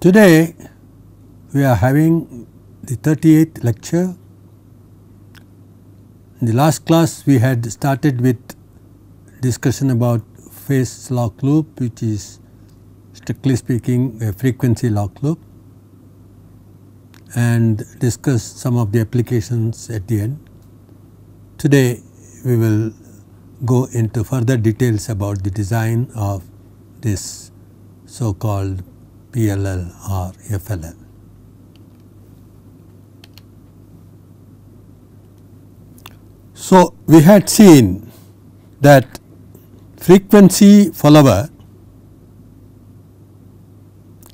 Today we are having the 38th lecture. In the last class we had started with discussion about phase lock loop which is strictly speaking a frequency lock loop and discussed some of the applications at the end. Today we will go into further details about the design of this so called PLL or FLL. So, we had seen that frequency follower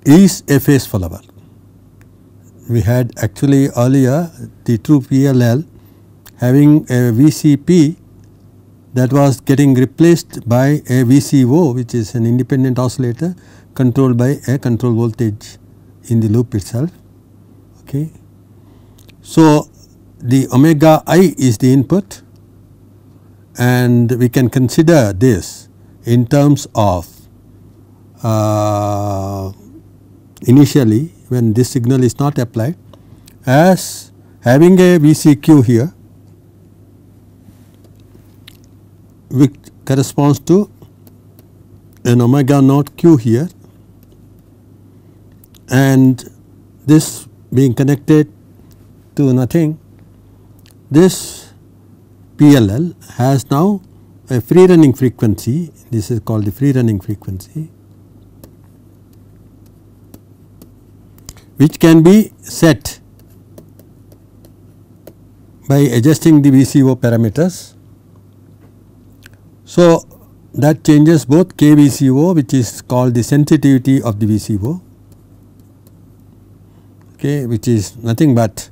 is a phase follower. We had actually earlier the true PLL having a VCP that was getting replaced by a VCO which is an independent oscillator controlled by a control voltage in the loop itself. Okay. So, the omega i is the input and we can consider this in terms of uh, initially when this signal is not applied as having a VCQ here which corresponds to an omega naught q here and this being connected to nothing this PLL has now a free running frequency. This is called the free running frequency which can be set by adjusting the VCO parameters. So, that changes both KVCO which is called the sensitivity of the VCO okay, which is nothing but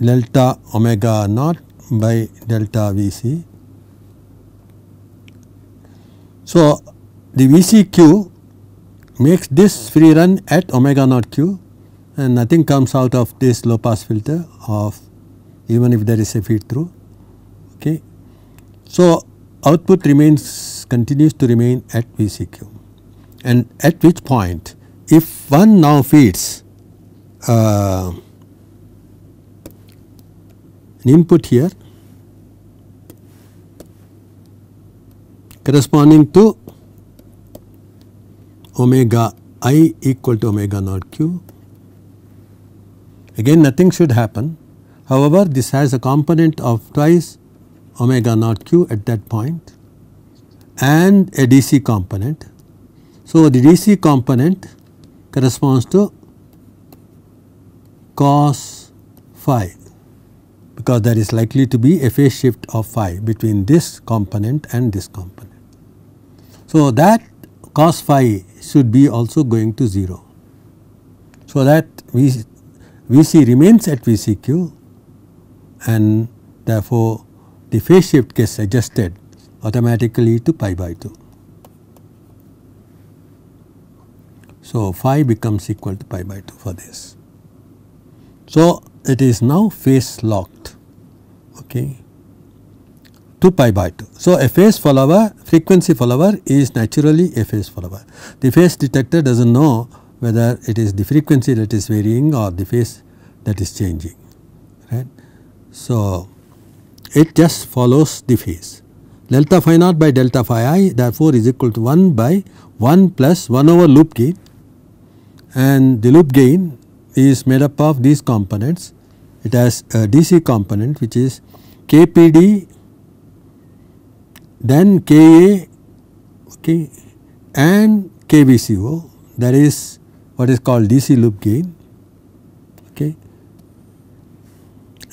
delta omega naught by delta Vc. So, the VCQ makes this free run at omega naught q and nothing comes out of this low pass filter of even if there is a feed through. Okay. So, output remains continues to remain at VCQ and at which point if one now feeds uh, an input here corresponding to omega i equal to omega naught q. Again nothing should happen. However, this has a component of twice omega naught q at that point and a DC component. So, the DC component corresponds to cos phi because there is likely to be a phase shift of phi between this component and this component. So, that cos phi should be also going to 0. So, that V, Vc remains at Vcq and therefore, the phase shift gets adjusted automatically to pi by 2. So, phi becomes equal to pi by 2 for this. So, it is now phase locked okay, to pi by 2. So, a phase follower frequency follower is naturally a phase follower. The phase detector does not know whether it is the frequency that is varying or the phase that is changing right. So, it just follows the phase. Delta phi naught by delta phi i therefore is equal to 1 by 1 plus 1 over loop gain and the loop gain is made up of these components. It has a DC component which is KPD then KA okay, and KVCO that is what is called DC loop gain okay.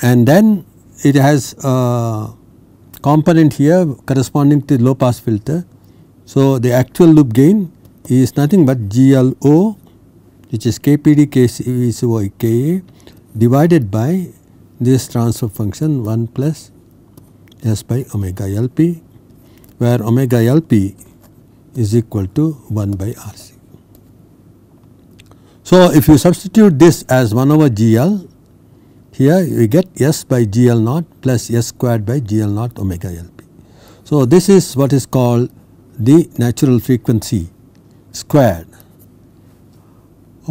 and then it has a component here corresponding to low pass filter. So, the actual loop gain is nothing but GLO which is KPD KCVCO KA divided by this transfer function 1 plus S by omega LP where omega LP is equal to 1 by RC. So, if you substitute this as 1 over GL here we get S by GL naught plus S squared by GL naught omega LP. So, this is what is called the natural frequency squared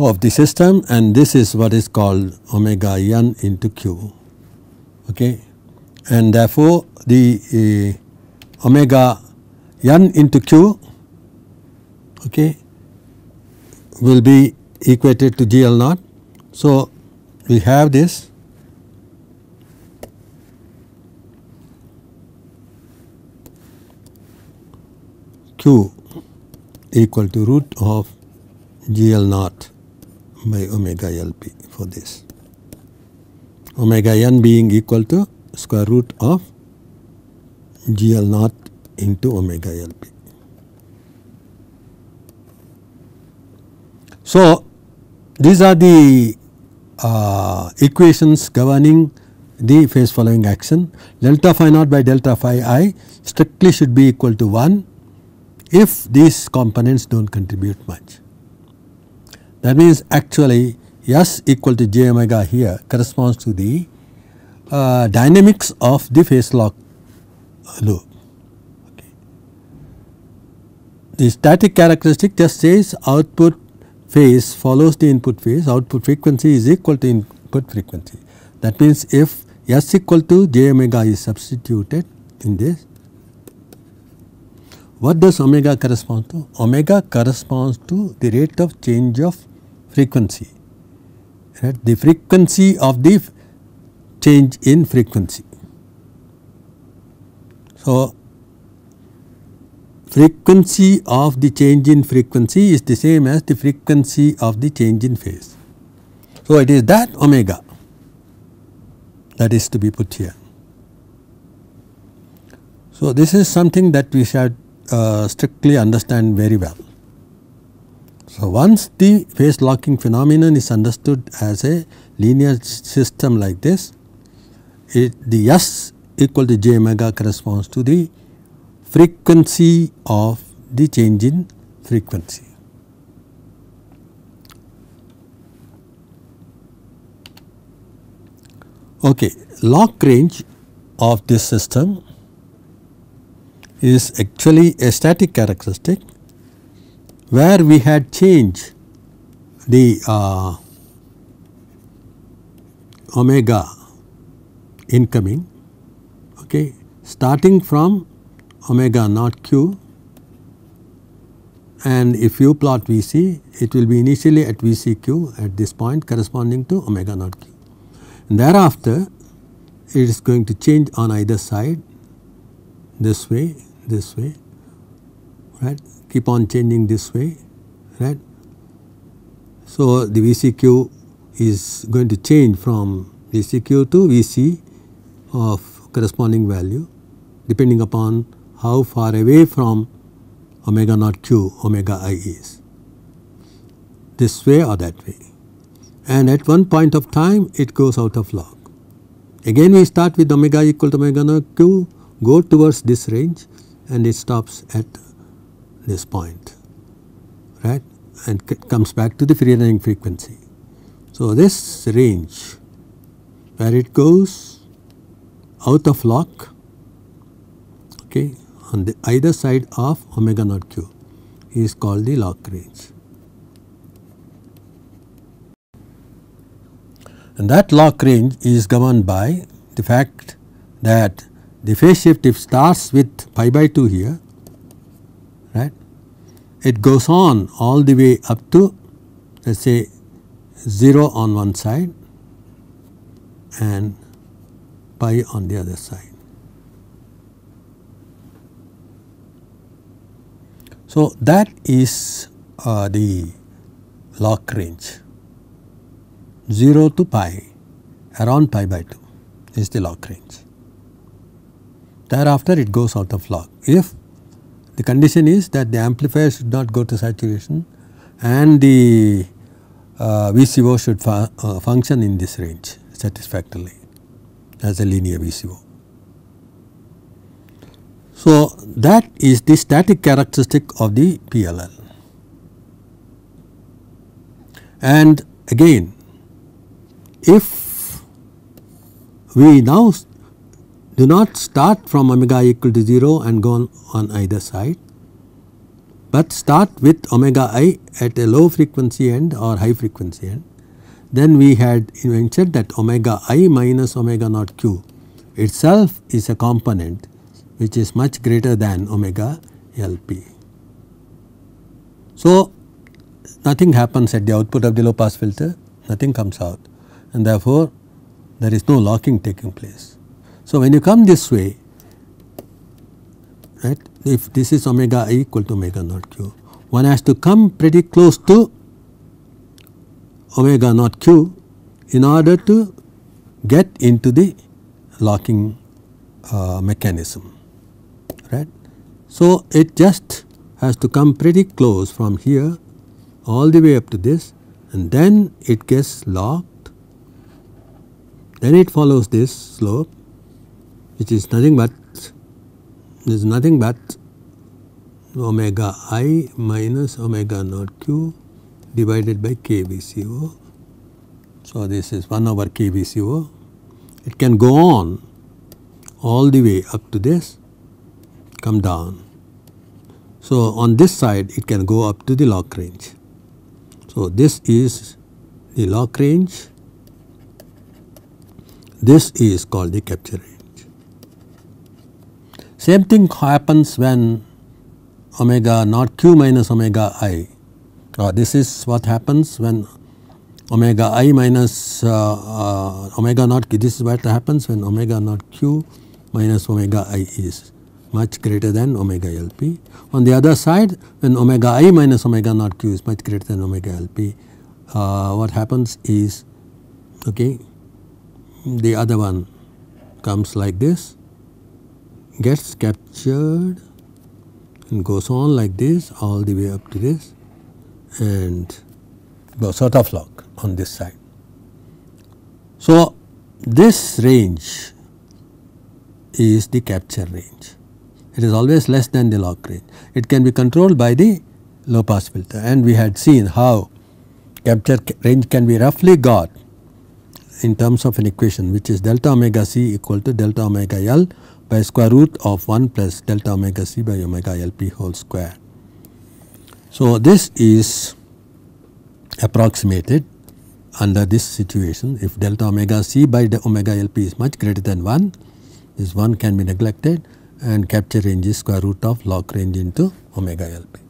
of the system and this is what is called omega n into q okay? And therefore the uh, omega n into q okay will be equated to GL naught. So, we have this. Q equal to root of GL naught by omega LP for this. Omega n being equal to square root of GL naught into omega LP. So, these are the uh, equations governing the phase following action delta phi naught by delta phi i strictly should be equal to 1 if these components do not contribute much. That means actually S equal to j omega here corresponds to the uh, dynamics of the phase lock loop. The static characteristic just says output phase follows the input phase output frequency is equal to input frequency. That means if S equal to j omega is substituted in this what does omega correspond to? Omega corresponds to the rate of change of frequency right the frequency of the change in frequency. So, frequency of the change in frequency is the same as the frequency of the change in phase. So, it is that omega that is to be put here. So, this is something that we should uh, strictly understand very well. So, once the phase locking phenomenon is understood as a linear system like this, it, the S equal to j omega corresponds to the frequency of the change in frequency. Okay, lock range of this system is actually a static characteristic where we had changed the uh, omega incoming okay, starting from omega naught q and if you plot Vc it will be initially at Vcq at this point corresponding to omega naught q. And thereafter it is going to change on either side this way this way right keep on changing this way right. So, the VCQ is going to change from VCQ to VC of corresponding value depending upon how far away from omega naught q omega i is this way or that way and at one point of time it goes out of lock. Again we start with omega equal to omega naught q go towards this range and it stops at this point right and comes back to the free running frequency. So, this range where it goes out of lock okay, on the either side of omega naught q is called the lock range. And that lock range is governed by the fact that the phase shift if starts with pi by 2 here right it goes on all the way up to let us say 0 on one side and pi on the other side. So, that is uh, the lock range 0 to pi around pi by 2 is the lock range. Thereafter it goes out of lock. If the condition is that the amplifier should not go to saturation and the uh, VCO should fu uh, function in this range satisfactorily as a linear VCO. So, that is the static characteristic of the PLL. And again if we now do not start from omega equal to 0 and go on, on either side, but start with omega i at a low frequency end or high frequency end. Then we had mentioned that omega i minus omega naught q itself is a component which is much greater than omega LP. So, nothing happens at the output of the low pass filter, nothing comes out and therefore, there is no locking taking place. So, when you come this way right if this is omega i equal to omega naught q one has to come pretty close to omega naught q in order to get into the locking uh, mechanism right. So, it just has to come pretty close from here all the way up to this and then it gets locked then it follows this slope which is nothing but is nothing but omega i minus omega naught q divided by k VCO. So, this is 1 over k VCO. It can go on all the way up to this, come down. So, on this side it can go up to the lock range. So, this is the lock range, this is called the capture range. Same thing happens when omega naught q minus omega i. Uh, this is what happens when omega i minus uh, uh, omega naught q. This is what happens when omega naught q minus omega i is much greater than omega lp. On the other side when omega i minus omega naught q is much greater than omega lp, uh, what happens is okay, the other one comes like this gets captured and goes on like this all the way up to this and goes out of lock on this side. So, this range is the capture range. It is always less than the lock range. It can be controlled by the low pass filter and we had seen how capture range can be roughly got in terms of an equation which is delta omega c equal to delta omega L by square root of 1 plus delta omega c by omega LP whole square. So, this is approximated under this situation if delta omega c by the omega LP is much greater than 1 this 1 can be neglected and capture range is square root of lock range into omega LP.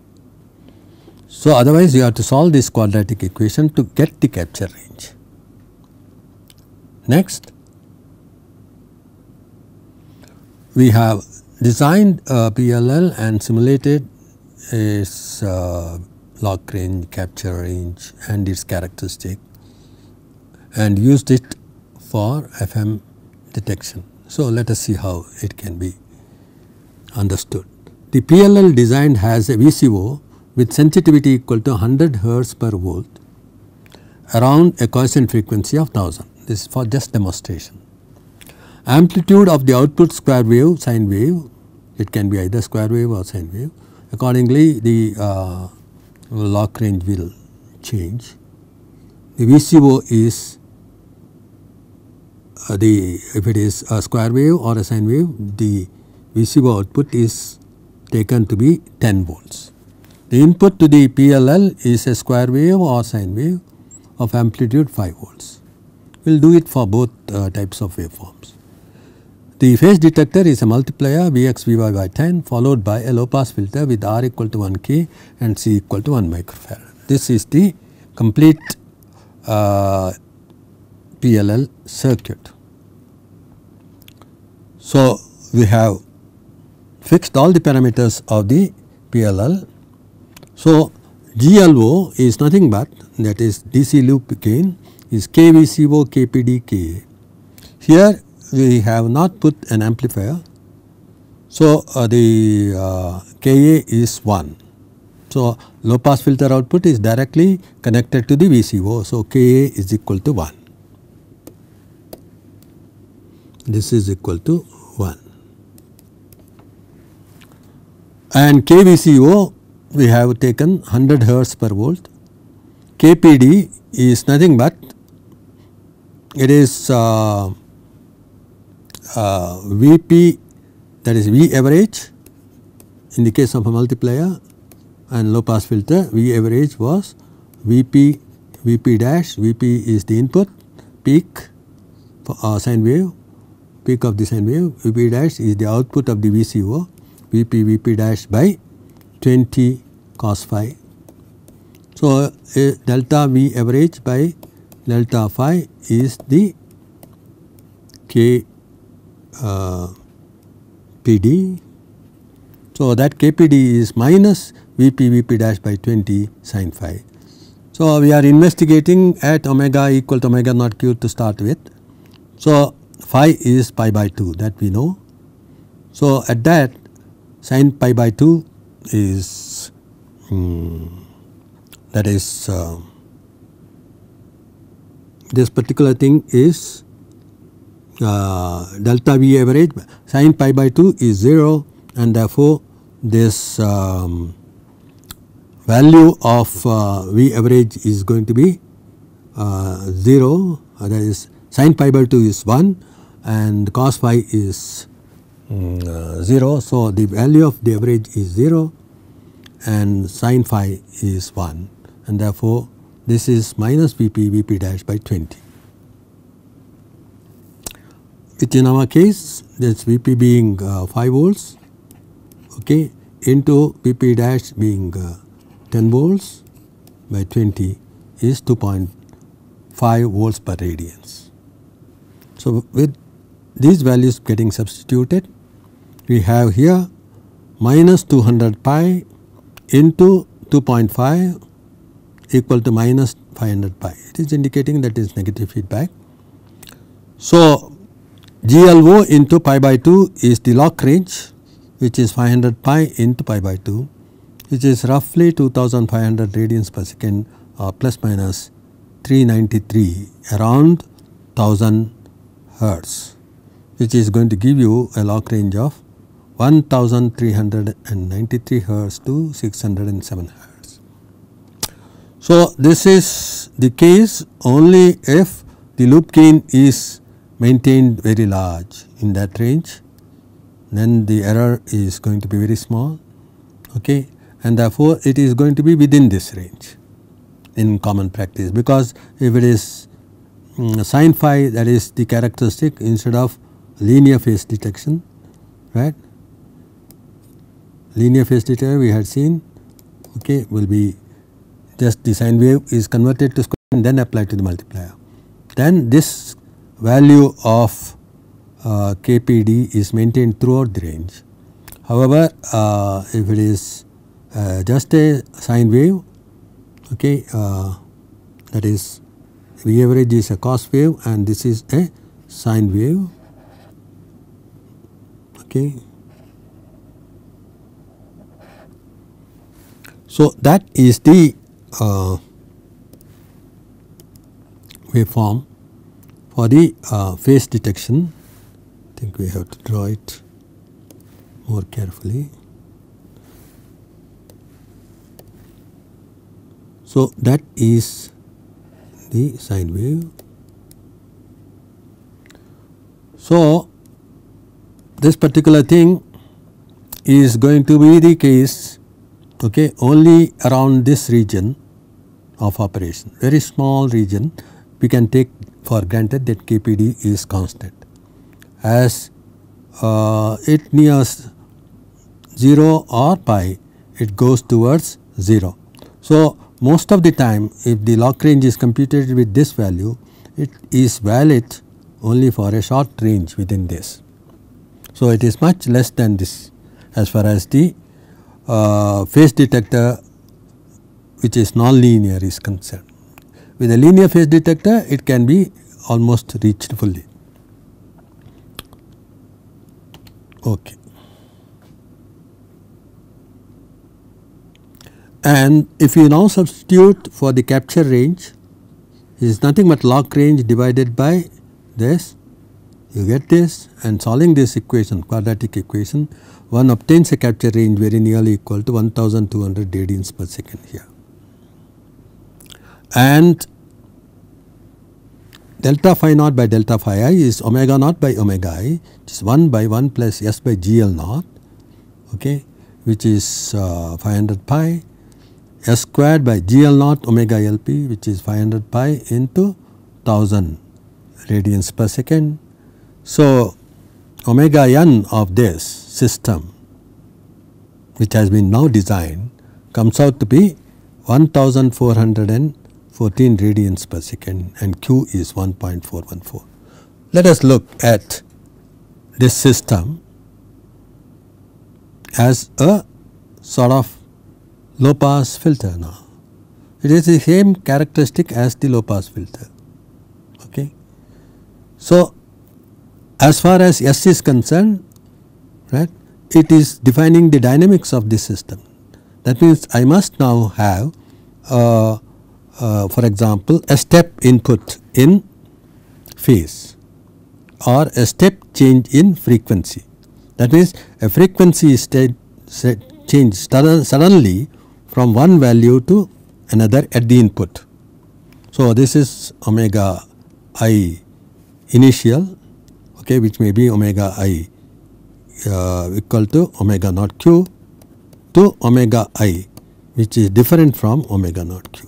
So, otherwise you have to solve this quadratic equation to get the capture range. Next we have designed a PLL and simulated its uh, lock range, capture range and its characteristic and used it for FM detection. So, let us see how it can be understood. The PLL designed has a VCO with sensitivity equal to 100 hertz per volt around a quiescent frequency of 1000. This is for just demonstration amplitude of the output square wave sine wave it can be either square wave or sine wave accordingly the uh, lock range will change. The VCO is uh, the if it is a square wave or a sine wave the VCO output is taken to be 10 volts. The input to the PLL is a square wave or sine wave of amplitude 5 volts. We will do it for both uh, types of waveforms. The phase detector is a multiplier Vx Vy by 10 followed by a low pass filter with R equal to 1 K and C equal to 1 microfarad. This is the complete uh, PLL circuit. So, we have fixed all the parameters of the PLL. So, GLO is nothing but that is DC loop gain is KVCO KPD KA. Here we have not put an amplifier. So, uh, the uh, Ka is 1. So, low pass filter output is directly connected to the VCO. So, Ka is equal to 1. This is equal to 1. And KVCO we have taken 100 hertz per volt. KPD is nothing but it is uh, uh, Vp that is V average in the case of a multiplier and low pass filter V average was Vp Vp dash Vp is the input peak for uh, sine wave peak of the sine wave Vp dash is the output of the VCO Vp Vp dash by 20 cos phi. So, delta V average by delta phi is the K uh, PD. So, that KPD is minus Vp Vp dash by 20 sin phi. So, we are investigating at omega equal to omega naught q to start with. So, phi is pi by 2 that we know. So, at that sin pi by 2 is um, that is uh, this particular thing is uh, delta V average sin pi by 2 is 0 and therefore this um, value of uh, V average is going to be uh, 0 uh, that is sin pi by 2 is 1 and cos phi is um, 0. So, the value of the average is 0 and sin phi is 1 and therefore, this is minus Vp Vp dash by 20 in our case this Vp being uh, 5 volts okay, into Vp dash being uh, 10 volts by 20 is 2.5 volts per radians. So, with these values getting substituted we have here minus 200 pi into 2.5 equal to minus 500 pi. It is indicating that is negative feedback. So, GLO into pi by 2 is the lock range which is 500 pi into pi by 2 which is roughly 2500 radians per second or plus minus 393 around 1000 hertz which is going to give you a lock range of 1393 hertz to 607 hertz. So, this is the case only if the loop gain is maintained very large in that range. Then the error is going to be very small okay? And therefore it is going to be within this range in common practice because if it is um, sin phi that is the characteristic instead of linear phase detection right? Linear phase detection we had seen okay will be just the sine wave is converted to square and then applied to the multiplier. Then this value of uh, KPD is maintained throughout the range. However, uh, if it is uh, just a sine wave okay, uh, that is V average is a cos wave and this is a sine wave. Okay. So, that is the uh, waveform for the uh, phase detection, I think we have to draw it more carefully. So, that is the sine wave. So, this particular thing is going to be the case okay, only around this region of operation, very small region we can take for granted that KPD is constant. As uh, it nears 0 or pi, it goes towards 0. So, most of the time if the lock range is computed with this value, it is valid only for a short range within this. So, it is much less than this as far as the uh, phase detector which is non-linear is concerned. With a linear phase detector it can be almost reached fully. Okay. And if you now substitute for the capture range it is nothing but lock range divided by this you get this and solving this equation quadratic equation one obtains a capture range very nearly equal to 1200 radians per second here and delta phi naught by delta phi i is omega naught by omega i which is 1 by 1 plus s by gl naught okay, which is uh, 500 pi s squared by gl naught omega lp which is 500 pi into 1000 radians per second. So, omega n of this system which has been now designed comes out to be 1414 radians per second and q is 1.414. Let us look at this system as a sort of low pass filter now. It is the same characteristic as the low pass filter. Okay. So, as far as S is concerned right it is defining the dynamics of this system. That means, I must now have uh, uh, for example, a step input in phase or a step change in frequency. That means, a frequency is change suddenly from one value to another at the input. So, this is omega i initial okay, which may be omega i uh, equal to omega naught q to omega i which is different from omega naught q.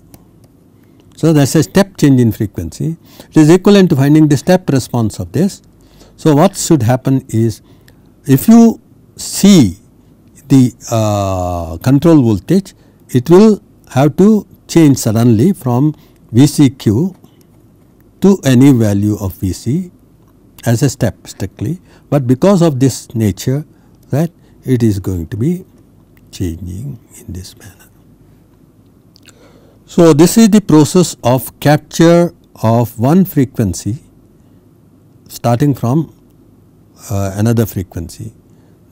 So, that is a step change in frequency. It is equivalent to finding the step response of this. So, what should happen is if you see the uh, control voltage it will have to change suddenly from VCQ to any value of VC as a step strictly, but because of this nature that it is going to be changing in this manner. So, this is the process of capture of one frequency starting from uh, another frequency.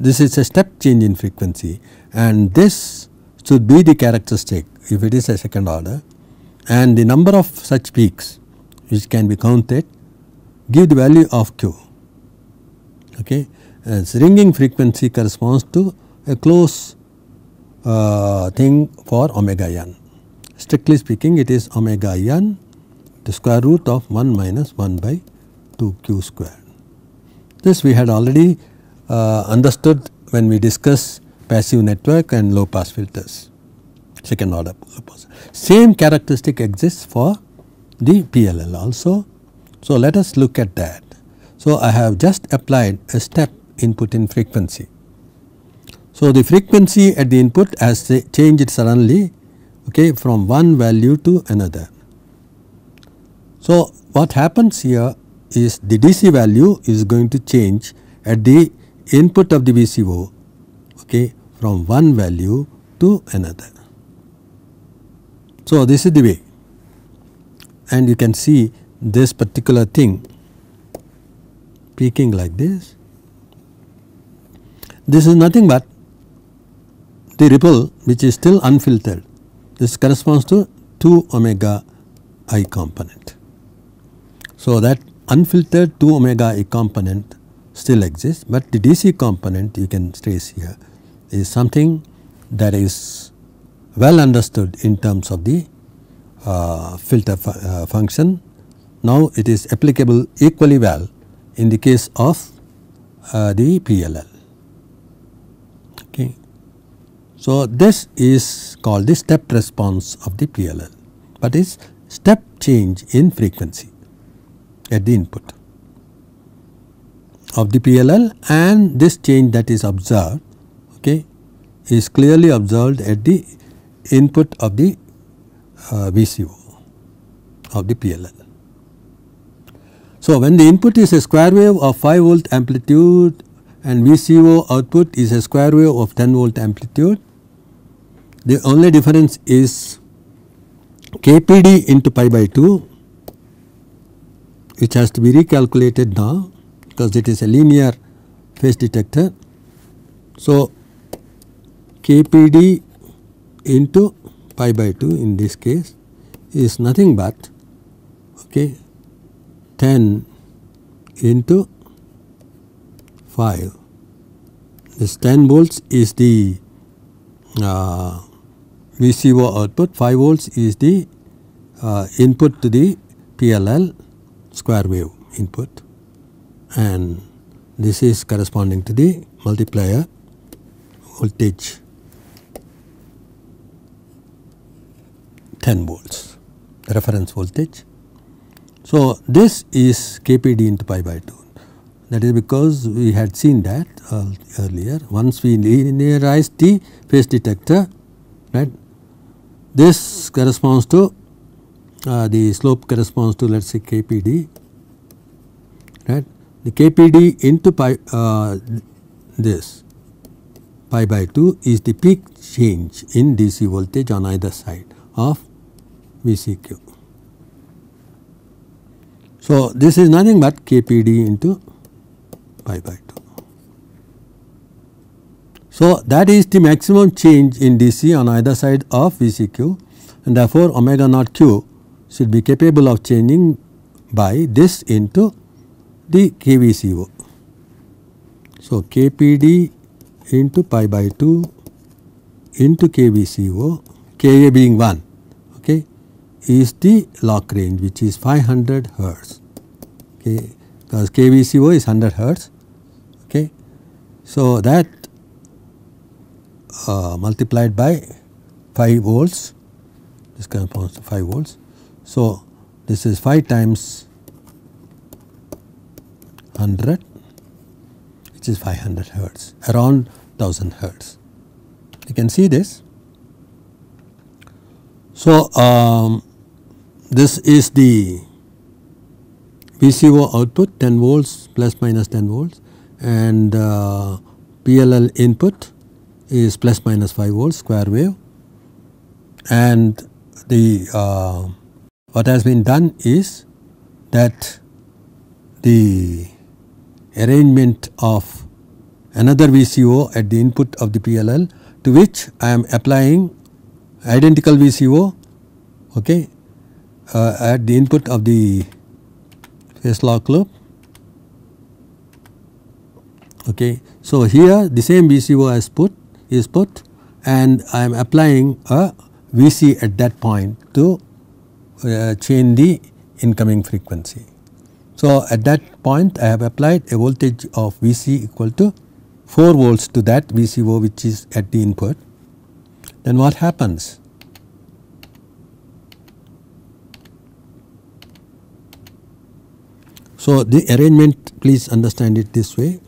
This is a step change in frequency and this should be the characteristic if it is a second order and the number of such peaks which can be counted give the value of q. Okay. As ringing frequency corresponds to a close uh, thing for omega n. Strictly speaking it is omega n the square root of 1 minus 1 by 2 q square. This we had already uh, understood when we discuss passive network and low pass filters second order low pass. Same characteristic exists for the PLL also so, let us look at that. So, I have just applied a step input in frequency. So, the frequency at the input has changed suddenly okay, from one value to another. So, what happens here is the DC value is going to change at the input of the VCO okay, from one value to another. So, this is the way and you can see this particular thing peaking like this. This is nothing but the ripple which is still unfiltered. This corresponds to 2 omega i component. So, that unfiltered 2 omega i component still exists, but the DC component you can trace here is something that is well understood in terms of the uh, filter fu uh, function now, it is applicable equally well in the case of uh, the PLL. Okay. So, this is called the step response of the PLL, but is step change in frequency at the input of the PLL and this change that is observed okay, is clearly observed at the input of the uh, VCO of the PLL. So, when the input is a square wave of 5 volt amplitude and VCO output is a square wave of 10 volt amplitude, the only difference is KPD into pi by 2 which has to be recalculated now because it is a linear phase detector. So, KPD into pi by 2 in this case is nothing but okay, 10 into 5. This 10 volts is the uh, VCO output, 5 volts is the uh, input to the PLL square wave input. And this is corresponding to the multiplier voltage 10 volts reference voltage. So, this is kpd into pi by 2 that is because we had seen that earlier. Once we linearize the phase detector right this corresponds to uh, the slope corresponds to let us say kpd right the kpd into pi uh, this pi by 2 is the peak change in DC voltage on either side of VCQ. So, this is nothing but kpd into pi by 2. So, that is the maximum change in DC on either side of VCQ and therefore, omega naught q should be capable of changing by this into the KVCO. So, kpd into pi by 2 into KVCO, Ka being 1 okay, is the lock range which is 500 hertz okay, because KVCO is 100 hertz. Okay. So, that uh, multiplied by 5 volts this corresponds to 5 volts. So, this is 5 times 100 which is 500 hertz around 1000 hertz. You can see this. So, um, this is the VCO output 10 volts plus minus 10 volts and uh, PLL input is plus minus 5 volts square wave and the uh, what has been done is that the arrangement of another VCO at the input of the PLL to which I am applying identical VCO okay, uh, at the input of the phase lock loop. Okay. So, here the same VCO is put is put and I am applying a VC at that point to uh, change the incoming frequency. So, at that point I have applied a voltage of VC equal to 4 volts to that VCO which is at the input. Then what happens? So, the arrangement please understand it this way.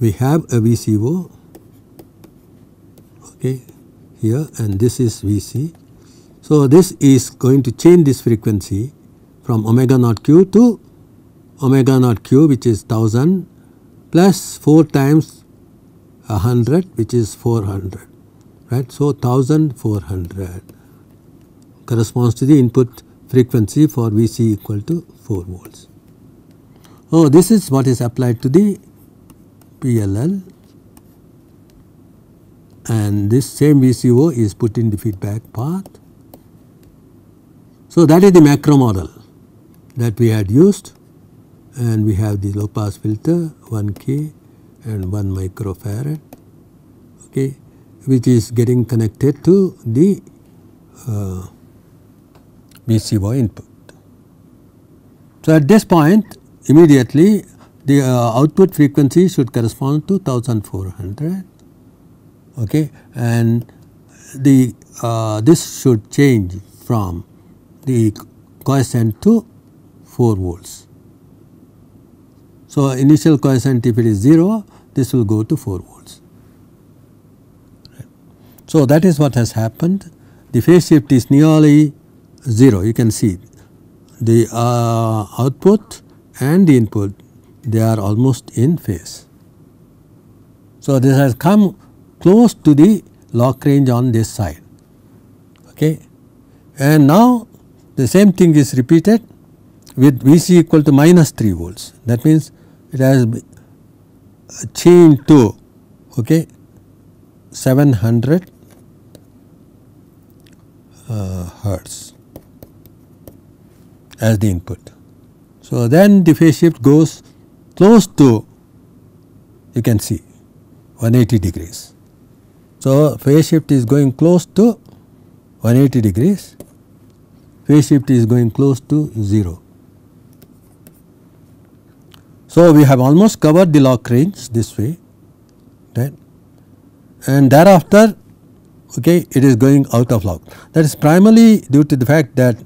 We have a VCO okay, here and this is Vc. So, this is going to change this frequency from omega naught q to omega naught q which is 1000 plus 4 times 100 which is 400 right. So, 1400 corresponds to the input frequency for Vc equal to 4 volts. Oh, this is what is applied to the PLL and this same VCO is put in the feedback path. So, that is the macro model that we had used and we have the low pass filter 1 K and 1 microfarad okay, which is getting connected to the uh, VCO input. So, at this point immediately the uh, output frequency should correspond to 1400 okay and the uh, this should change from the quiescent to 4 volts. So, initial quiescent if it is 0 this will go to 4 volts. So, that is what has happened the phase shift is nearly 0 you can see the uh, output and the input they are almost in phase. So, this has come close to the lock range on this side okay. and now the same thing is repeated with Vc equal to minus 3 volts that means it has changed to okay 700 uh, hertz as the input. So, then the phase shift goes close to you can see 180 degrees. So, phase shift is going close to 180 degrees, phase shift is going close to 0. So, we have almost covered the lock range this way right and thereafter okay, it is going out of lock. That is primarily due to the fact that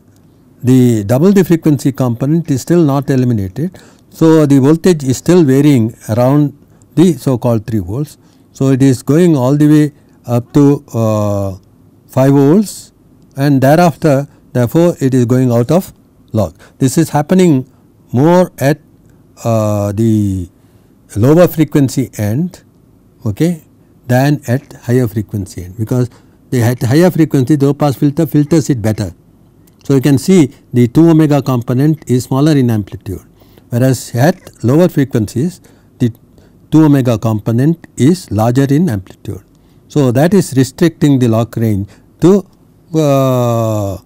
the double the frequency component is still not eliminated. So, the voltage is still varying around the so called 3 volts. So, it is going all the way up to uh, 5 volts and thereafter therefore, it is going out of lock. This is happening more at uh, the lower frequency end okay, than at higher frequency end because the at higher frequency the low pass filter filters it better. So, you can see the 2 omega component is smaller in amplitude whereas at lower frequencies the 2 omega component is larger in amplitude. So, that is restricting the lock range to uh,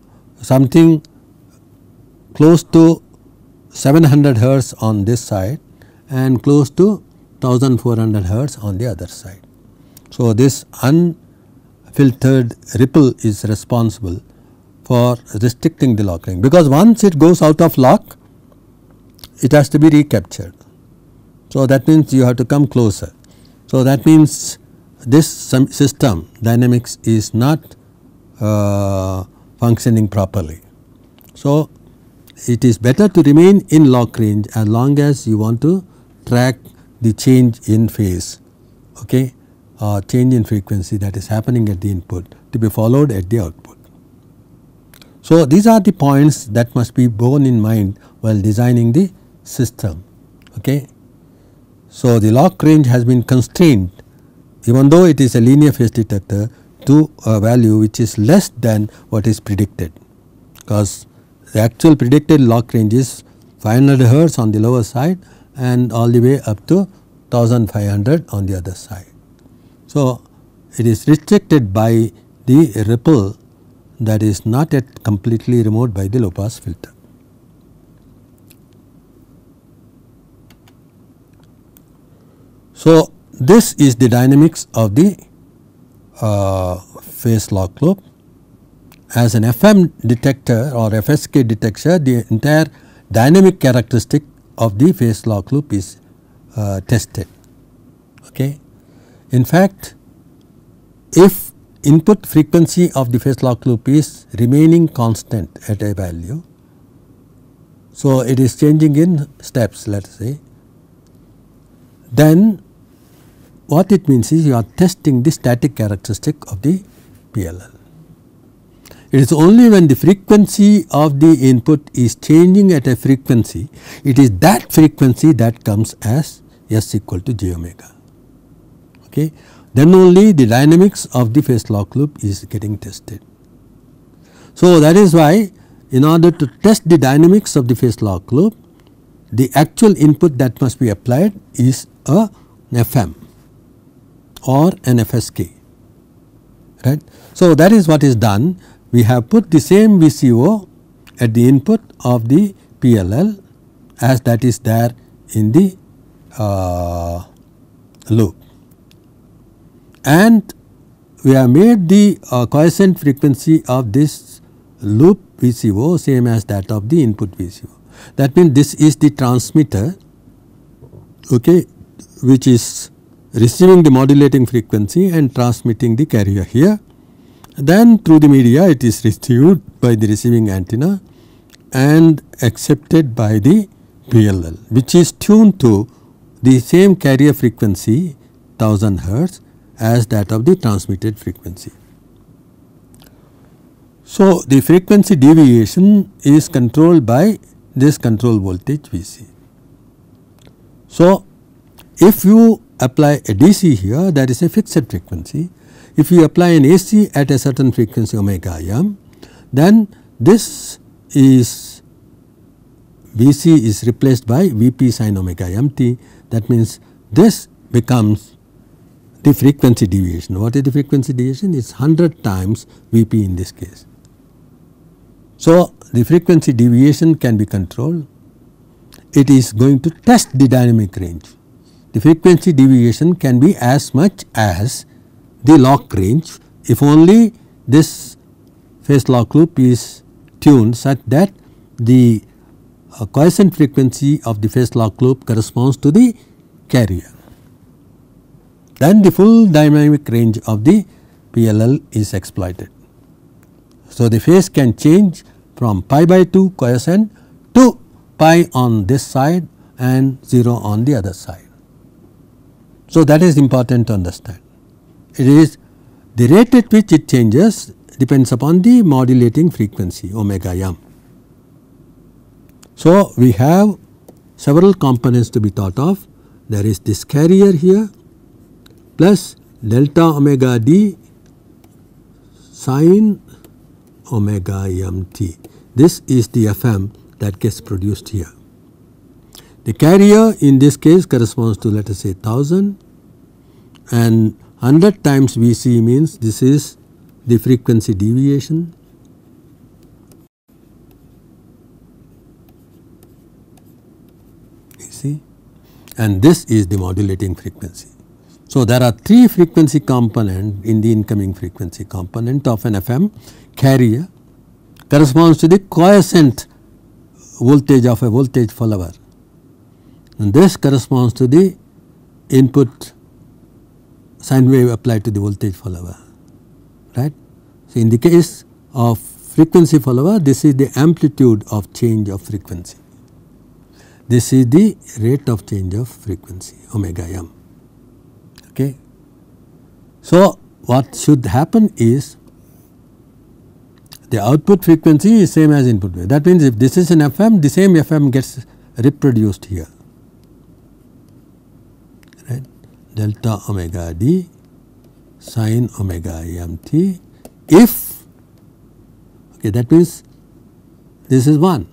something close to 700 hertz on this side and close to 1400 hertz on the other side. So, this unfiltered ripple is responsible for restricting the lock range because once it goes out of lock it has to be recaptured. So, that means you have to come closer. So, that means this system dynamics is not uh, functioning properly. So, it is better to remain in lock range as long as you want to track the change in phase okay, uh, change in frequency that is happening at the input to be followed at the output. So, these are the points that must be borne in mind while designing the system. Okay. So, the lock range has been constrained even though it is a linear phase detector to a value which is less than what is predicted because the actual predicted lock range is 500 hertz on the lower side and all the way up to 1500 on the other side. So, it is restricted by the ripple that is not yet completely removed by the low pass filter. So, this is the dynamics of the uh, phase lock loop. As an FM detector or FSK detector, the entire dynamic characteristic of the phase lock loop is uh, tested. Okay. In fact, if input frequency of the phase lock loop is remaining constant at a value, so it is changing in steps let us say, then what it means is you are testing the static characteristic of the PLL. It is only when the frequency of the input is changing at a frequency, it is that frequency that comes as S equal to j omega. Okay. Then only the dynamics of the phase lock loop is getting tested. So, that is why in order to test the dynamics of the phase lock loop, the actual input that must be applied is a FM or an FSK right. So, that is what is done we have put the same VCO at the input of the PLL as that is there in the uh, loop. And we have made the uh, quiescent frequency of this loop VCO same as that of the input VCO. That means this is the transmitter okay, which is receiving the modulating frequency and transmitting the carrier here then through the media it is received by the receiving antenna and accepted by the PLL which is tuned to the same carrier frequency 1000 hertz as that of the transmitted frequency. So, the frequency deviation is controlled by this control voltage Vc. So, if you apply a DC here that is a fixed frequency if you apply an AC at a certain frequency omega m, then this is Vc is replaced by Vp sin omega mt. That means, this becomes the frequency deviation. What is the frequency deviation? It is 100 times Vp in this case. So, the frequency deviation can be controlled. It is going to test the dynamic range. The frequency deviation can be as much as the lock range if only this phase lock loop is tuned such that the uh, quiescent frequency of the phase lock loop corresponds to the carrier. Then the full dynamic range of the PLL is exploited. So, the phase can change from pi by 2 quiescent to pi on this side and 0 on the other side. So, that is important to understand. It is the rate at which it changes depends upon the modulating frequency omega m. So, we have several components to be thought of. There is this carrier here plus delta omega d sine omega mt. This is the FM that gets produced here. The carrier in this case corresponds to let us say 1000 and 100 times Vc means this is the frequency deviation. You see and this is the modulating frequency. So, there are three frequency component in the incoming frequency component of an FM carrier corresponds to the quiescent voltage of a voltage follower and this corresponds to the input sine wave applied to the voltage follower right. So, in the case of frequency follower this is the amplitude of change of frequency. This is the rate of change of frequency omega m. Okay. So, what should happen is the output frequency is same as input wave. That means, if this is an FM, the same FM gets reproduced here, right. Delta omega d sine omega mt. If okay, that means this is 1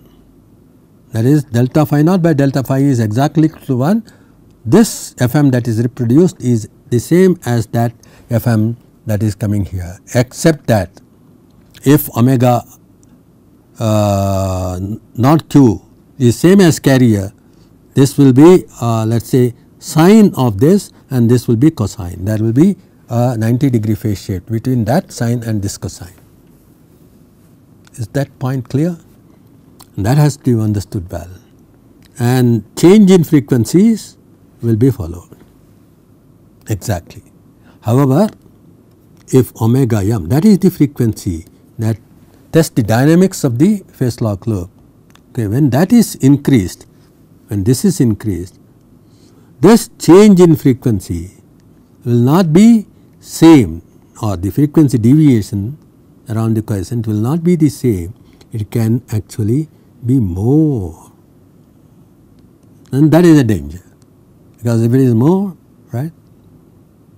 that is delta phi naught by delta phi is exactly equal to 1. This FM that is reproduced is the same as that FM that is coming here except that if omega uh, not q is same as carrier this will be uh, let us say sine of this and this will be cosine there will be a 90 degree phase shift between that sine and this cosine. Is that point clear? That has to be understood well and change in frequencies will be followed exactly. However, if omega m that is the frequency that tests the dynamics of the phase lock loop. Okay, when that is increased, when this is increased, this change in frequency will not be same or the frequency deviation around the quiescent will not be the same, it can actually be more. And that is a danger. Because if it is more right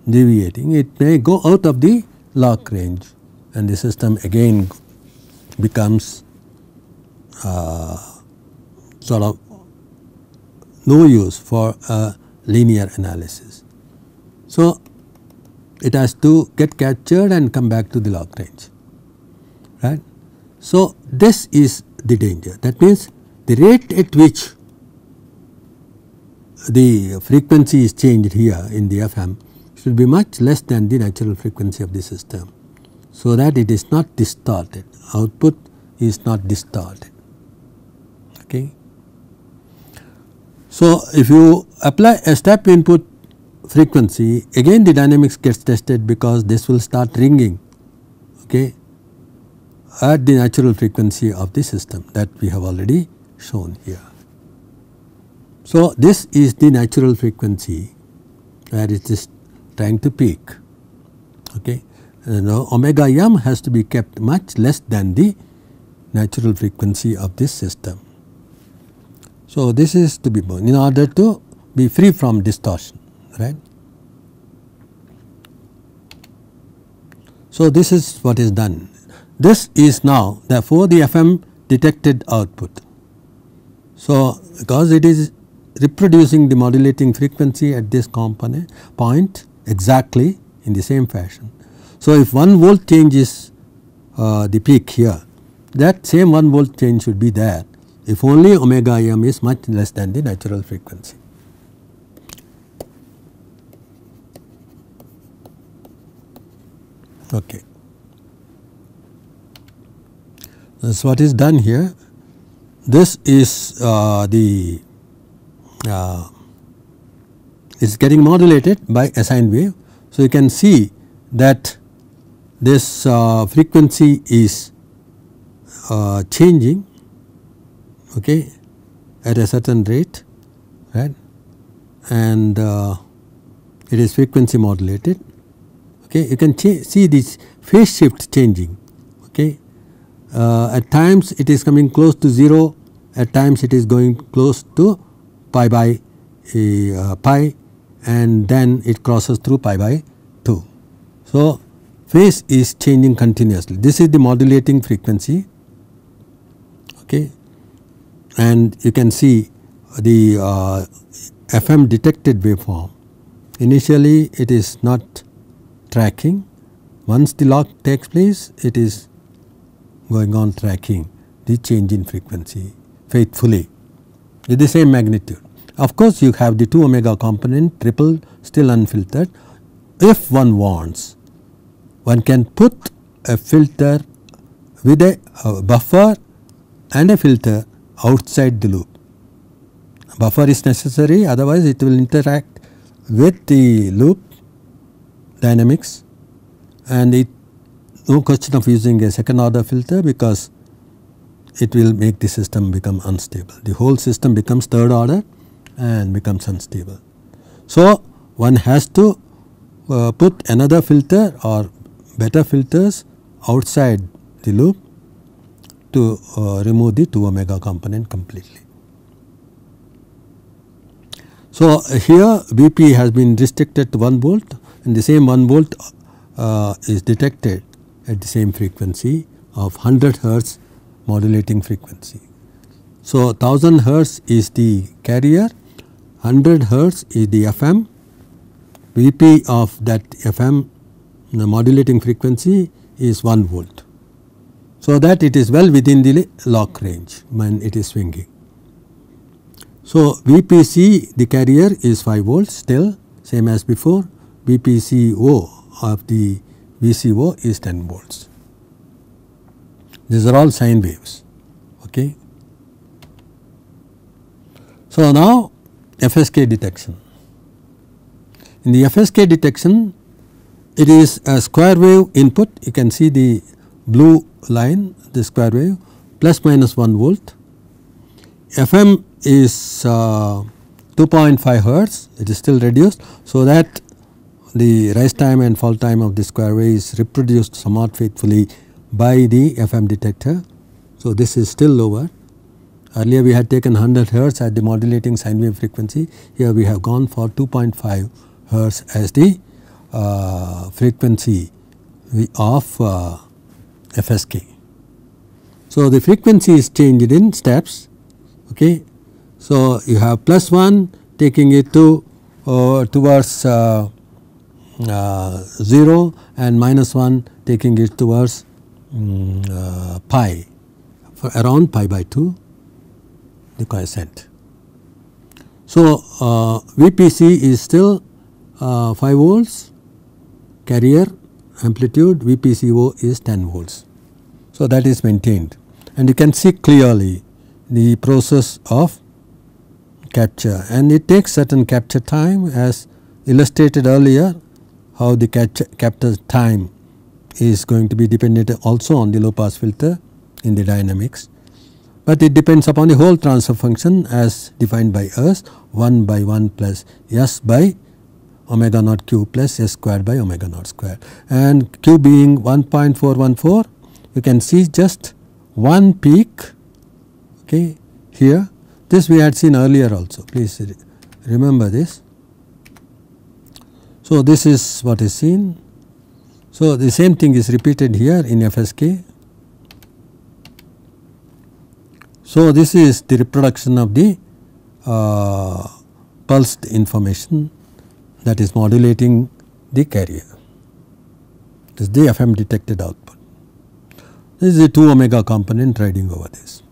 deviating it may go out of the lock range and the system again becomes uh, sort of no use for a linear analysis. So, it has to get captured and come back to the lock range right. So, this is the danger that means the rate at which the frequency is changed here in the FM should be much less than the natural frequency of the system so that it is not distorted output is not distorted. Okay. So, if you apply a step input frequency again the dynamics gets tested because this will start ringing okay, at the natural frequency of the system that we have already shown here. So, this is the natural frequency where it is trying to peak. Okay uh, you know, omega m has to be kept much less than the natural frequency of this system. So, this is to be in order to be free from distortion right. So, this is what is done. This is now therefore, the FM detected output. So, because it is reproducing the modulating frequency at this component point exactly in the same fashion. So, if 1 volt changes uh, the peak here that same 1 volt change should be there if only omega m is much less than the natural frequency. Okay. That's what is done here. This is uh, the uh, is getting modulated by a sine wave. So, you can see that this uh, frequency is uh, changing okay, at a certain rate right? And uh, it is frequency modulated. Okay. You can see this phase shift changing. Okay. Uh, at times it is coming close to 0 at times it is going close to pi by uh, pi and then it crosses through pi by 2. So, phase is changing continuously. This is the modulating frequency. Okay and you can see the uh, FM detected waveform initially it is not tracking once the lock takes place it is going on tracking the change in frequency faithfully with the same magnitude. Of course, you have the 2 omega component ripple still unfiltered. If one wants one can put a filter with a, a buffer and a filter outside the loop. Buffer is necessary otherwise it will interact with the loop dynamics and it no question of using a second order filter because it will make the system become unstable. The whole system becomes third order and becomes unstable. So, one has to uh, put another filter or better filters outside the loop to uh, remove the 2 omega component completely. So, here Vp has been restricted to 1 volt and the same 1 volt uh, is detected at the same frequency of 100 hertz modulating frequency. So, 1000 hertz is the carrier, 100 hertz is the FM, Vp of that FM the modulating frequency is 1 volt. So, that it is well within the lock range when it is swinging. So, VPC the carrier is 5 volts still same as before VPCO of the VCO is 10 volts. These are all sine waves. Okay. So, now FSK detection. In the FSK detection it is a square wave input you can see the blue line the square wave plus minus 1 volt. FM is uh, 2.5 hertz it is still reduced. So, that the rise time and fall time of the square wave is reproduced somewhat faithfully by the FM detector. So, this is still lower earlier we had taken 100 hertz at the modulating sine wave frequency here we have gone for 2.5 hertz as the uh, frequency of uh, FSK. So, the frequency is changed in steps okay. So, you have plus 1 taking it to uh, towards uh, uh, 0 and minus 1 taking it towards um, pi for around pi by 2 the quiescent. So, VPC is still 5 volts carrier amplitude VPCO is 10 volts. So, that is maintained and you can see clearly the process of capture and it takes certain capture time as illustrated earlier how the capture, capture time is going to be dependent also on the low pass filter in the dynamics. But it depends upon the whole transfer function as defined by us 1 by 1 plus s by omega naught q plus s squared by omega naught square and q being 1.414 you can see just one peak okay here this we had seen earlier also please remember this. So, this is what is seen. So, the same thing is repeated here in FSK. So, this is the reproduction of the uh, pulsed information that is modulating the carrier. This is the FM detected output. This is the 2 omega component riding over this.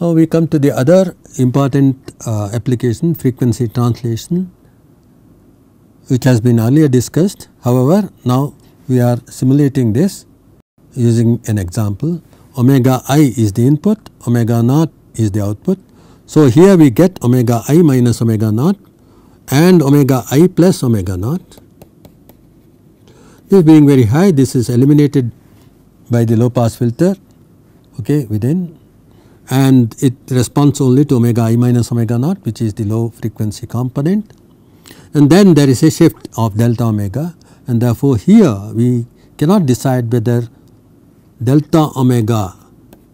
Now we come to the other important uh, application frequency translation which has been earlier discussed. However, now we are simulating this using an example omega i is the input, omega naught is the output. So, here we get omega i minus omega naught and omega i plus omega naught. This being very high this is eliminated by the low pass filter okay, within. And it responds only to omega i minus omega naught which is the low frequency component. And then there is a shift of delta omega. And therefore, here we cannot decide whether delta omega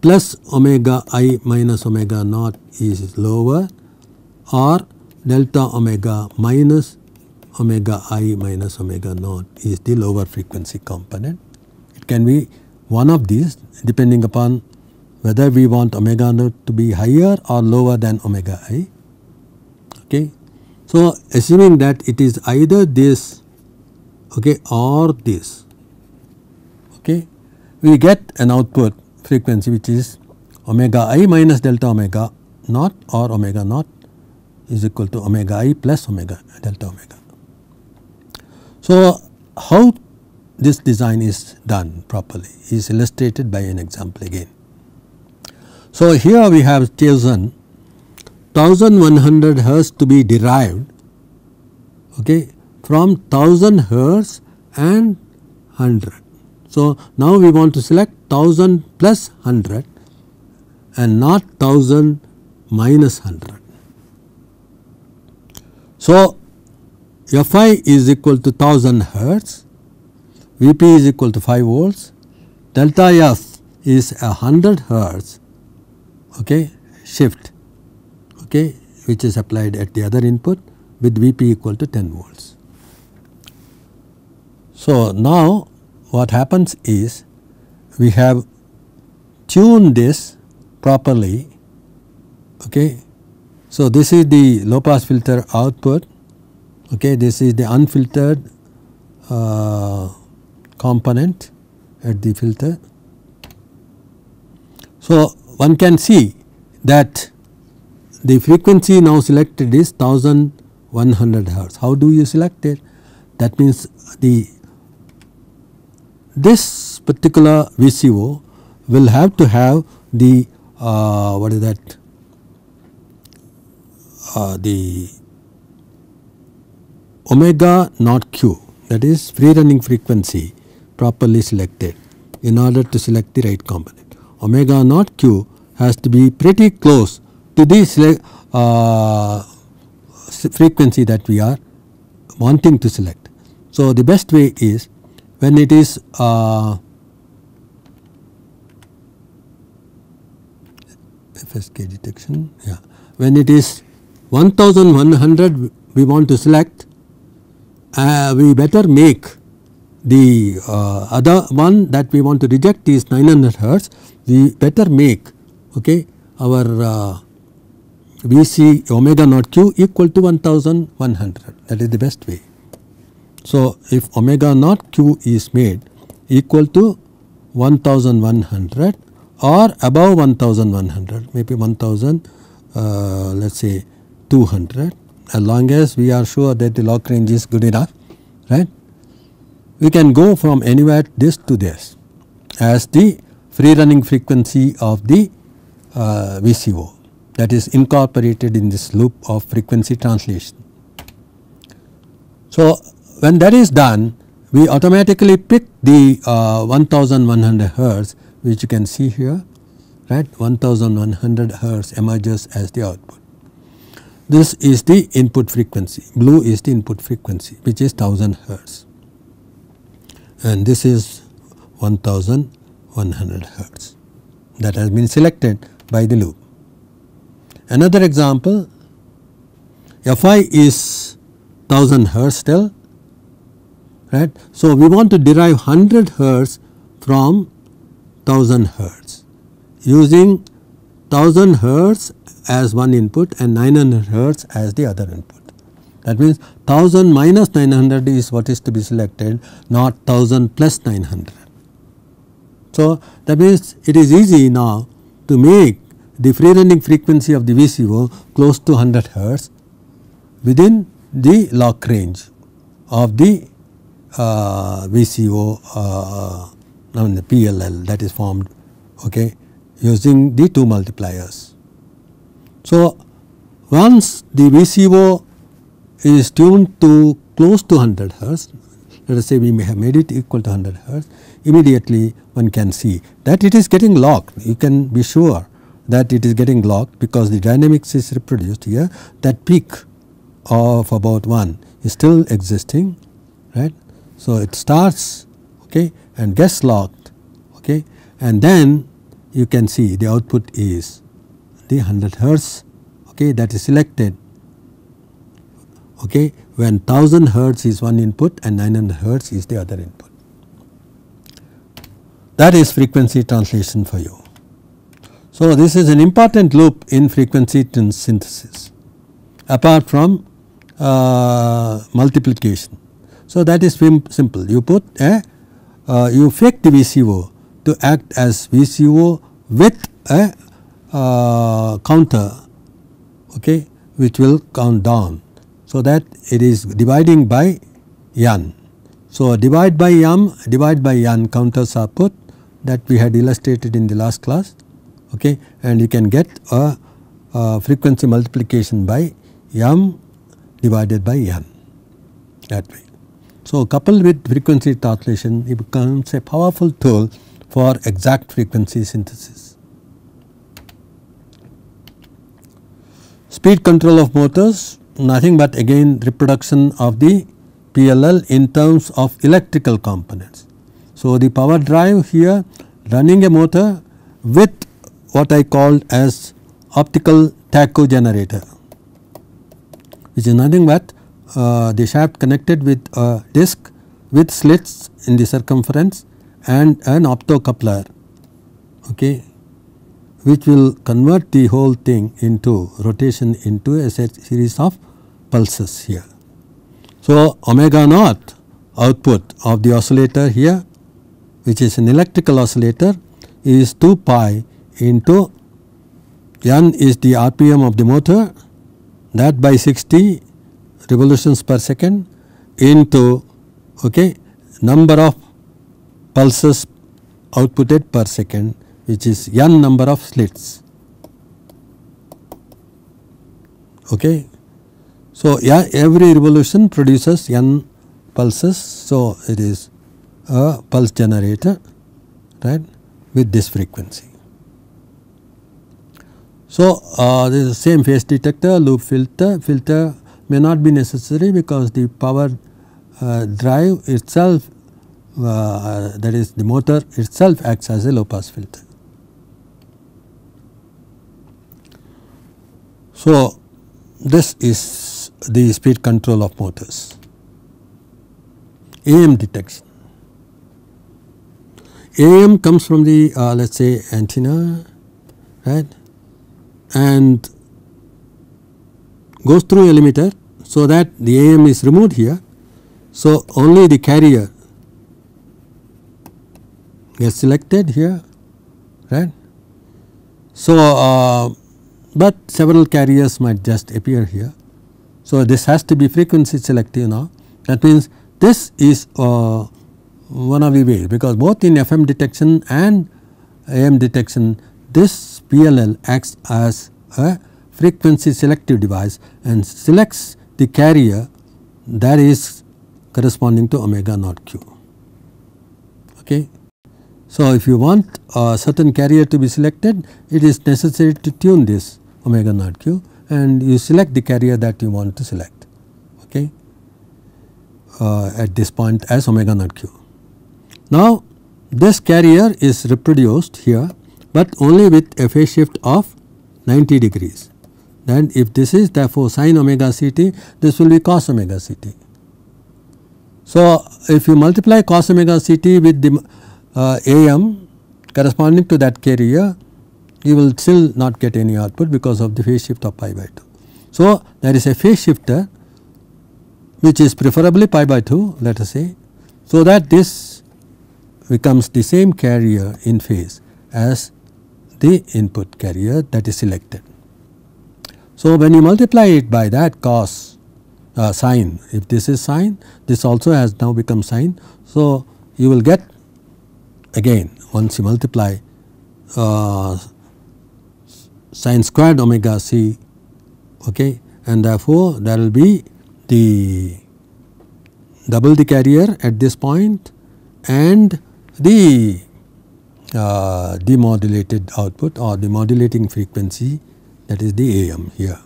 plus omega i minus omega naught is lower or delta omega minus omega i minus omega naught is the lower frequency component. It can be one of these depending upon whether we want omega naught to be higher or lower than omega i. Okay. So, assuming that it is either this okay, or this, okay, we get an output frequency which is omega i minus delta omega naught or omega naught is equal to omega i plus omega delta omega. So, how this design is done properly is illustrated by an example again. So, here we have chosen 1100 hertz to be derived okay, from 1000 hertz and 100. So, now we want to select 1000 plus 100 and not 1000 minus 100. So, Fi is equal to 1000 hertz, Vp is equal to 5 volts, delta F is a 100 hertz okay, shift okay, which is applied at the other input with Vp equal to 10 volts. So, now what happens is we have tuned this properly. Okay. So, this is the low pass filter output, okay. this is the unfiltered uh, component at the filter. So, one can see that the frequency now selected is 1100 hertz. How do you select it? That means the this particular VCO will have to have the uh, what is that uh, the omega not q that is free running frequency properly selected in order to select the right component. Omega not q has to be pretty close to the uh, frequency that we are wanting to select. So, the best way is when it is uh, FSK detection yeah. When it is 1100 we want to select uh, we better make the uh, other one that we want to reject is 900 hertz. We better make okay our uh, VC omega naught q equal to 1100 that is the best way. So, if omega naught q is made equal to 1100 or above 1100 maybe 1000 uh, let us say 200 as long as we are sure that the lock range is good enough right. We can go from anywhere this to this as the free running frequency of the uh, VCO that is incorporated in this loop of frequency translation. So, when that is done we automatically pick the uh, 1100 hertz which you can see here right? 1100 hertz emerges as the output. This is the input frequency. Blue is the input frequency which is 1000 hertz. And this is 1100 hertz. That has been selected by the loop. Another example Fi is 1000 hertz still right. So, we want to derive 100 hertz from 1000 hertz using 1000 hertz as one input and 900 hertz as the other input. That means 1000 minus 900 is what is to be selected not 1000 plus 900. So, that means it is easy now to make the free running frequency of the VCO close to 100 hertz within the lock range of the VCO uh, I mean the PLL that is formed okay, using the two multipliers. So, once the VCO is tuned to close to 100 hertz let us say we may have made it equal to 100 hertz immediately one can see that it is getting locked you can be sure that it is getting locked because the dynamics is reproduced here that peak of about 1 is still existing right. So, it starts okay, and gets locked okay, and then you can see the output is the 100 hertz okay, that is selected okay, when 1000 hertz is one input and 900 hertz is the other input. That is frequency translation for you. So, this is an important loop in frequency synthesis apart from uh, multiplication. So, that is simple you put a uh, you fake the VCO to act as VCO with a uh, counter okay, which will count down. So, that it is dividing by n. So, divide by m divide by n counters are put that we had illustrated in the last class okay, and you can get a, a frequency multiplication by m divided by n that way. So, coupled with frequency translation it becomes a powerful tool for exact frequency synthesis. Speed control of motors nothing but again reproduction of the PLL in terms of electrical components. So, the power drive here running a motor with what I called as optical tacho generator which is nothing but uh, the shaft connected with a disc with slits in the circumference and an optocoupler okay, which will convert the whole thing into rotation into a series of pulses here. So, omega naught output of the oscillator here which is an electrical oscillator is 2 pi into n is the rpm of the motor that by 60 revolutions per second into okay, number of pulses outputted per second which is n number of slits. Okay. So, yeah, every revolution produces n pulses. So, it is a pulse generator right with this frequency. So, uh, this is the same phase detector, loop filter, filter may not be necessary because the power uh, drive itself uh, that is the motor itself acts as a low pass filter. So, this is the speed control of motors. AM detection. AM comes from the uh, let us say antenna right and goes through a limiter so that the AM is removed here. So, only the carrier gets selected here right. So, uh, but several carriers might just appear here. So, this has to be frequency selective now that means this is uh, one of the ways because both in FM detection and AM detection this PLL acts as a frequency selective device and selects the carrier that is corresponding to omega naught q. Okay. So, if you want a certain carrier to be selected it is necessary to tune this omega naught q and you select the carrier that you want to select okay, uh, at this point as omega naught q. Now, this carrier is reproduced here, but only with a phase shift of 90 degrees then if this is therefore sin omega ct this will be cos omega ct. So, if you multiply cos omega ct with the uh, am corresponding to that carrier you will still not get any output because of the phase shift of pi by 2. So, there is a phase shifter which is preferably pi by 2 let us say. So, that this becomes the same carrier in phase as the input carrier that is selected. So, when you multiply it by that cos uh, sine, if this is sine, this also has now become sine. So, you will get again once you multiply uh, sine squared omega c okay, and therefore, there will be the double the carrier at this point and the uh, demodulated output or the modulating frequency that is the AM here.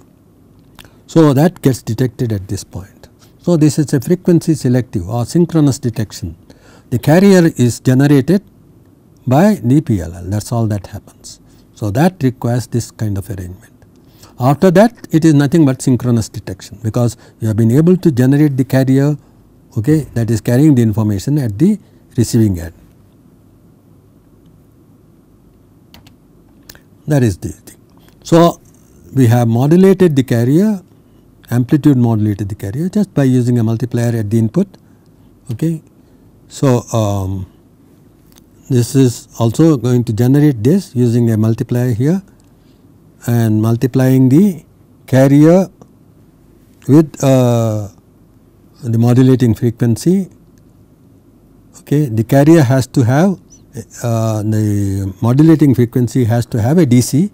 So, that gets detected at this point. So, this is a frequency selective or synchronous detection. The carrier is generated by the PLL that is all that happens. So, that requires this kind of arrangement. After that it is nothing but synchronous detection because you have been able to generate the carrier okay, that is carrying the information at the receiving end. That is the thing. So, we have modulated the carrier amplitude modulated the carrier just by using a multiplier at the input. Okay. So, um, this is also going to generate this using a multiplier here and multiplying the carrier with uh, the modulating frequency. Okay. The carrier has to have uh, the modulating frequency has to have a DC.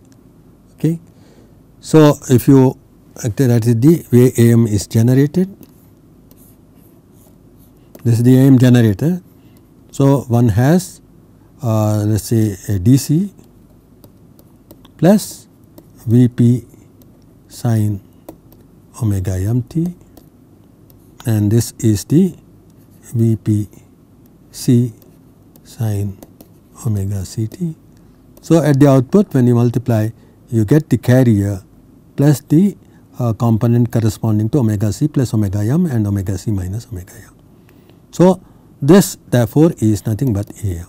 So, if you that is the way AM is generated, this is the AM generator. So, one has uh, let us say a DC plus Vp sine omega mt and this is the Vp c sine omega ct. So, at the output when you multiply you get the carrier plus the uh, component corresponding to omega c plus omega m and omega c minus omega m. So, this therefore is nothing but AM.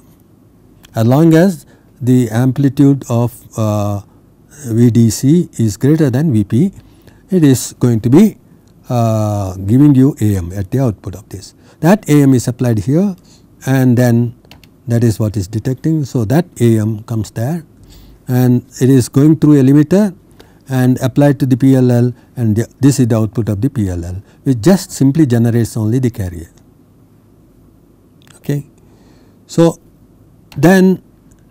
As long as the amplitude of uh, VDC is greater than VP, it is going to be uh, giving you AM at the output of this. That AM is applied here and then that is what is detecting. So, that AM comes there and it is going through a limiter and applied to the PLL and the, this is the output of the PLL which just simply generates only the carrier. Okay. So, then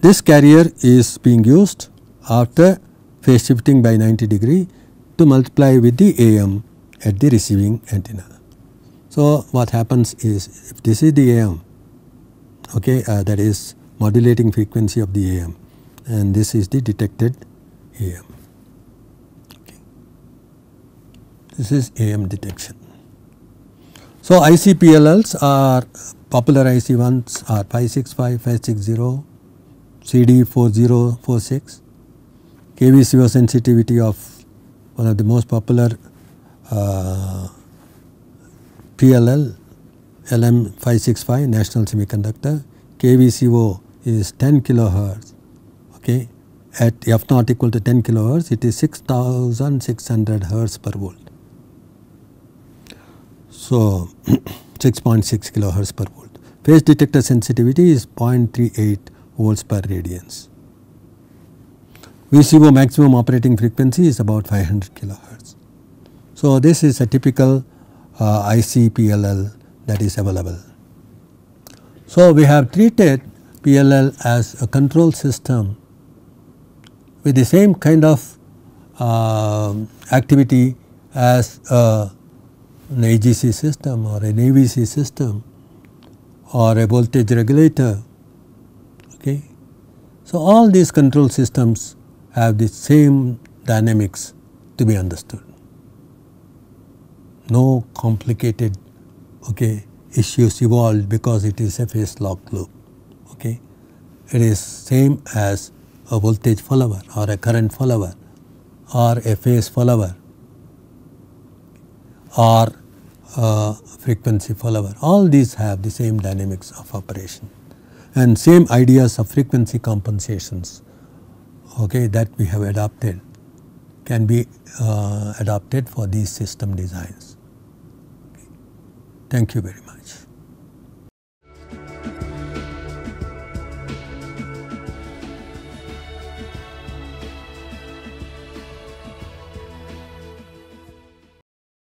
this carrier is being used after phase shifting by 90 degree to multiply with the AM at the receiving antenna. So, what happens is if this is the AM okay, uh, that is modulating frequency of the AM and this is the detected AM. This is AM detection. So, IC PLLs are popular IC ones are 565, 560, CD 4046, KVCO sensitivity of one of the most popular uh, PLL LM565 national semiconductor. KVCO is 10 kilohertz okay? At f naught equal to 10 kilohertz it is 6600 hertz per volt so, 6.6 kilohertz per volt. Phase detector sensitivity is 0.38 volts per radians. VCO maximum operating frequency is about 500 kilohertz. So, this is a typical uh, IC PLL that is available. So, we have treated PLL as a control system with the same kind of uh, activity as a an AGC system or an AVC system or a voltage regulator. Okay. So, all these control systems have the same dynamics to be understood. No complicated okay, issues evolved because it is a phase locked loop. Okay. It is same as a voltage follower or a current follower or a phase follower or uh, frequency follower. All these have the same dynamics of operation and same ideas of frequency compensations okay, that we have adopted can be uh, adopted for these system designs. Okay. Thank you very much.